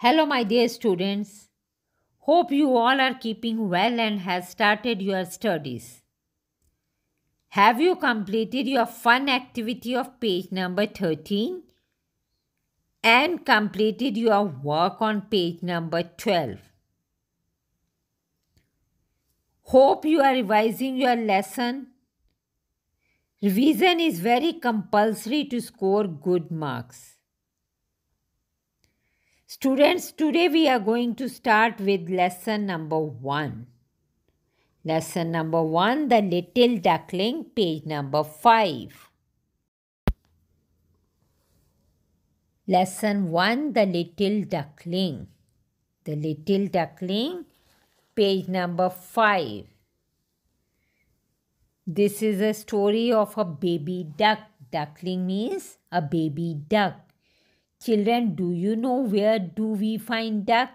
Hello, my dear students. Hope you all are keeping well and has started your studies. Have you completed your fun activity of page number 13 and completed your work on page number 12? Hope you are revising your lesson. Revision is very compulsory to score good marks. Students, today we are going to start with lesson number one. Lesson number one The Little Duckling, page number five. Lesson one The Little Duckling. The Little Duckling, page number five. This is a story of a baby duck. Duckling means a baby duck. Children, do you know where do we find ducks?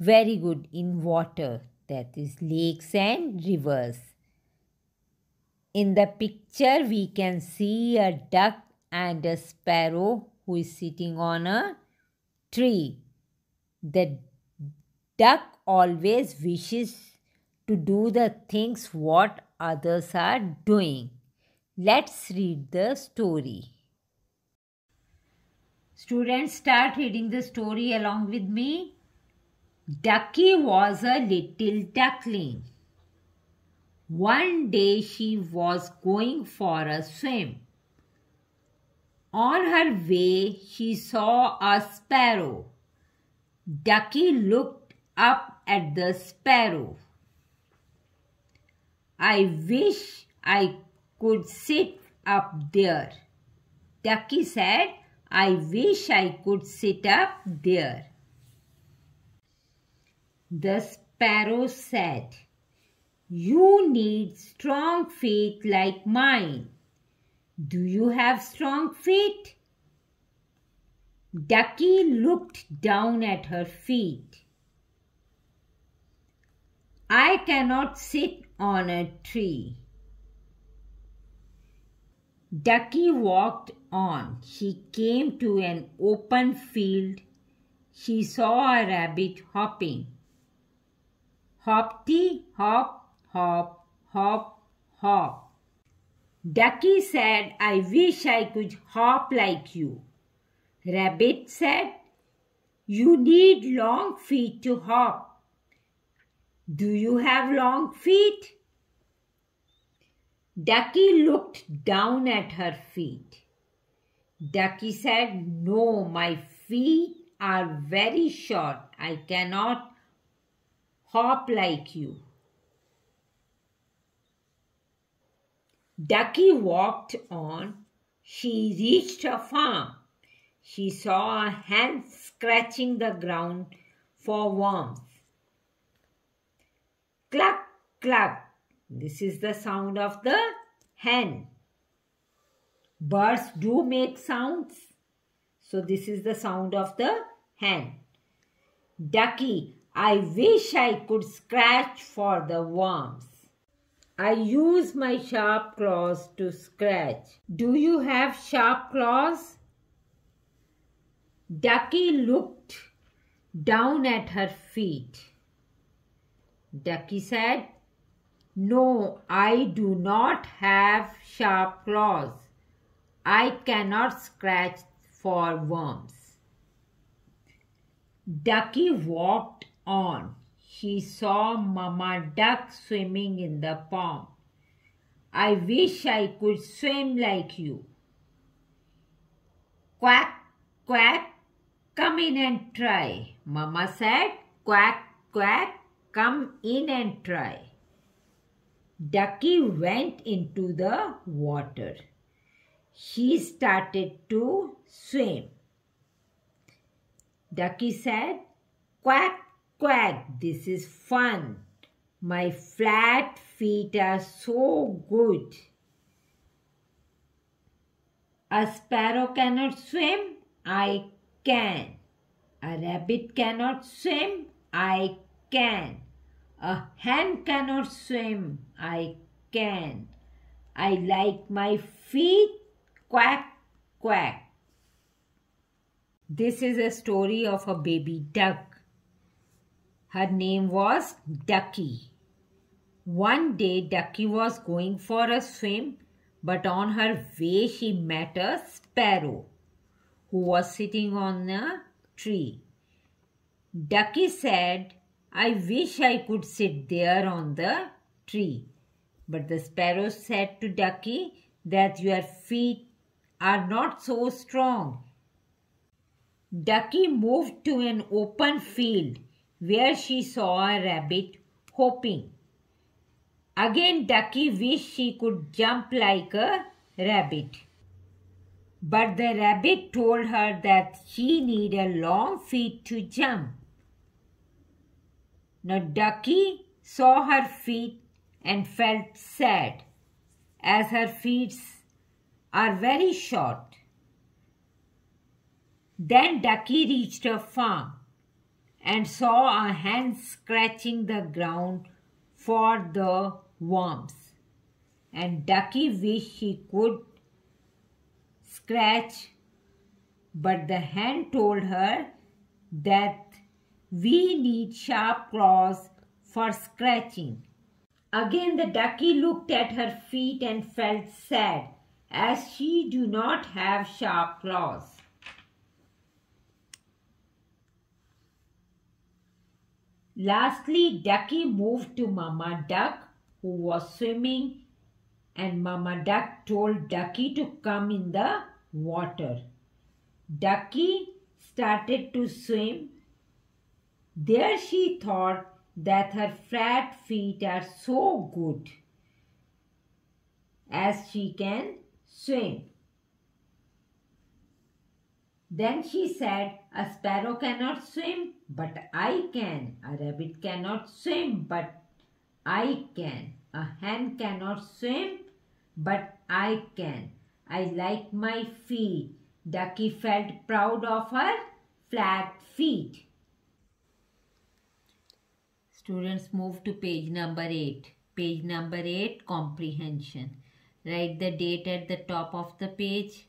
Very good, in water, that is lakes and rivers. In the picture, we can see a duck and a sparrow who is sitting on a tree. The duck always wishes to do the things what others are doing. Let's read the story. Students, start reading the story along with me. Ducky was a little duckling. One day she was going for a swim. On her way, she saw a sparrow. Ducky looked up at the sparrow. I wish I could sit up there. Ducky said, I wish I could sit up there. The sparrow said, You need strong feet like mine. Do you have strong feet? Ducky looked down at her feet. I cannot sit on a tree. Ducky walked on. She came to an open field. She saw a rabbit hopping. Hoppty, hop, hop, hop, hop. Ducky said, I wish I could hop like you. Rabbit said, You need long feet to hop. Do you have long feet? Ducky looked down at her feet. Ducky said, No, my feet are very short. I cannot hop like you. Ducky walked on. She reached a farm. She saw a hen scratching the ground for warmth. Cluck, cluck, this is the sound of the hen. Birds do make sounds. So this is the sound of the hen. Ducky, I wish I could scratch for the worms. I use my sharp claws to scratch. Do you have sharp claws? Ducky looked down at her feet. Ducky said, no, I do not have sharp claws. I cannot scratch for worms. Ducky walked on. She saw Mama Duck swimming in the pond. I wish I could swim like you. Quack, quack, come in and try. Mama said, quack, quack, come in and try. Ducky went into the water. She started to swim. Ducky said, Quack, quack, this is fun. My flat feet are so good. A sparrow cannot swim, I can. A rabbit cannot swim, I can. A hen cannot swim. I can. I like my feet. Quack, quack. This is a story of a baby duck. Her name was Ducky. One day, Ducky was going for a swim, but on her way, she met a sparrow who was sitting on a tree. Ducky said, I wish I could sit there on the tree. But the sparrow said to Ducky that your feet are not so strong. Ducky moved to an open field where she saw a rabbit hopping. Again, Ducky wished she could jump like a rabbit. But the rabbit told her that she needed long feet to jump. Now Ducky saw her feet and felt sad as her feet are very short. Then Ducky reached a farm and saw a hen scratching the ground for the worms. And Ducky wished she could scratch, but the hen told her that we need sharp claws for scratching. Again the ducky looked at her feet and felt sad as she do not have sharp claws. Lastly, Ducky moved to Mama Duck who was swimming and Mama Duck told Ducky to come in the water. Ducky started to swim there she thought that her flat feet are so good as she can swim. Then she said, A sparrow cannot swim, but I can. A rabbit cannot swim, but I can. A hen cannot swim, but I can. I like my feet. Ducky felt proud of her flat feet. Students move to page number 8. Page number 8 comprehension. Write the date at the top of the page.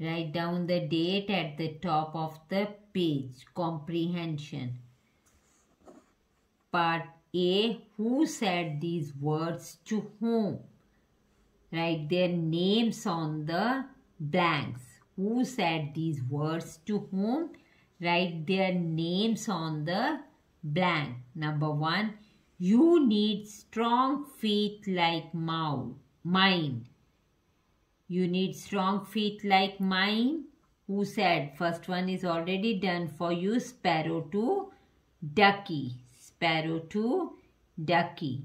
Write down the date at the top of the page. Comprehension. Part A. Who said these words to whom? Write their names on the blanks. Who said these words to whom? Write their names on the blank. Number one, you need strong feet like mine. You need strong feet like mine. Who said? First one is already done for you. Sparrow to ducky. Sparrow to ducky.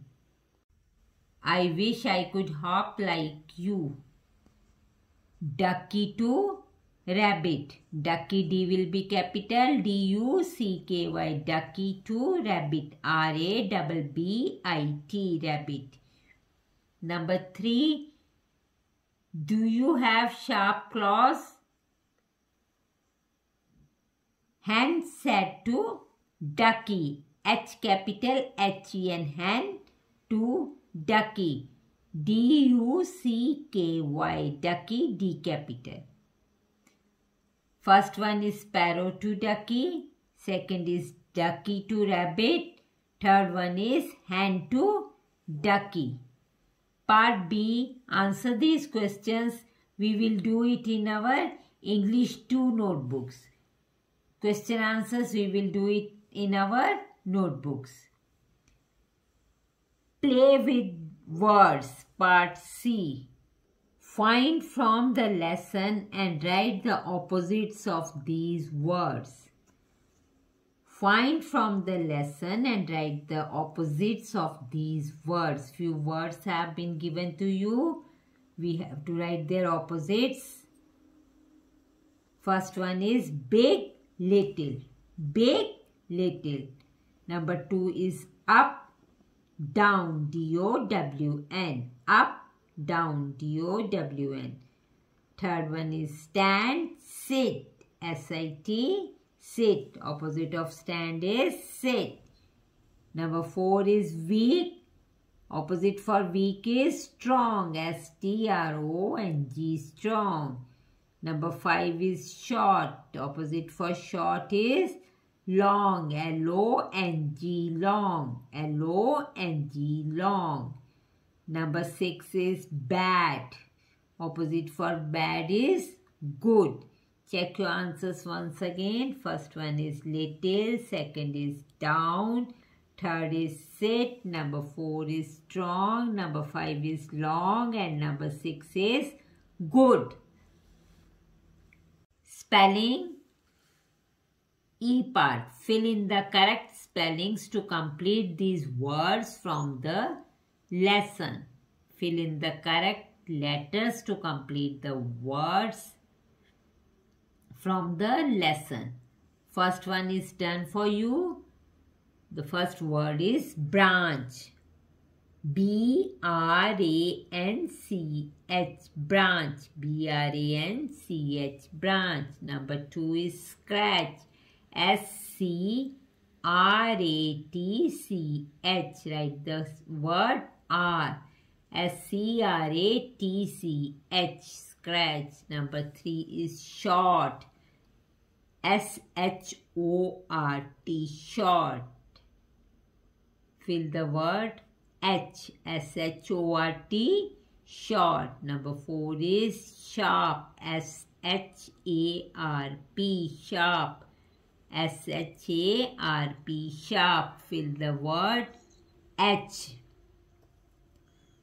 I wish I could hop like you. Ducky to rabbit. Ducky D will be capital D U C K Y. Ducky to rabbit. R A double B I T rabbit. Number three. Do you have sharp claws? Hand said to Ducky. H capital H E N hand to Ducky. D U C K Y. Ducky D capital. First one is sparrow to ducky. Second is ducky to rabbit. Third one is hen to ducky. Part B. Answer these questions. We will do it in our English 2 notebooks. Question answers we will do it in our notebooks. Play with words. Part C. Find from the lesson and write the opposites of these words. Find from the lesson and write the opposites of these words. Few words have been given to you. We have to write their opposites. First one is big, little. Big, little. Number two is up, down. D-O-W-N. Up, down D-O-W-N. Third one is stand, sit, S-I-T, sit. Opposite of stand is sit. Number four is weak. Opposite for weak is strong, S-T-R-O-N-G, strong. Number 5 is short. Opposite for short is long. L-O-N-G long. L-O-N-G long. Number 6 is bad. Opposite for bad is good. Check your answers once again. First one is little. Second is down. Third is sit. Number four is strong. Number five is long. And number six is good. Spelling E part. Fill in the correct spellings to complete these words from the lesson. Fill in the correct letters to complete the words from the lesson. First one is done for you. The first word is branch. B R A N C H branch. B R A N C H branch. Number two is scratch. S C R A T C H. Write the word R. S C R A T C H. Scratch. Number three is short. S H O R T. Short. Fill the word H S H O R T short. Number four is sharp S H A R P sharp S H A R P sharp. Fill the word H.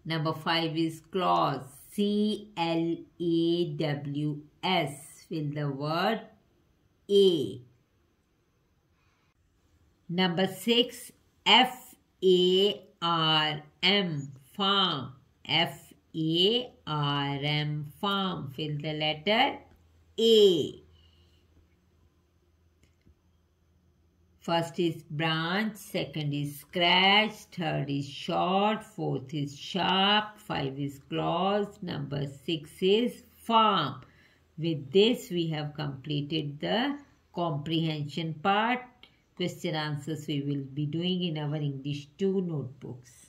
Number five is claws C L A W S. Fill the word A. Number six F A R M farm F A R M farm fill the letter A First is branch, second is scratch, third is short, fourth is sharp, five is claws, number six is farm. With this, we have completed the comprehension part question answers we will be doing in our English 2 notebooks.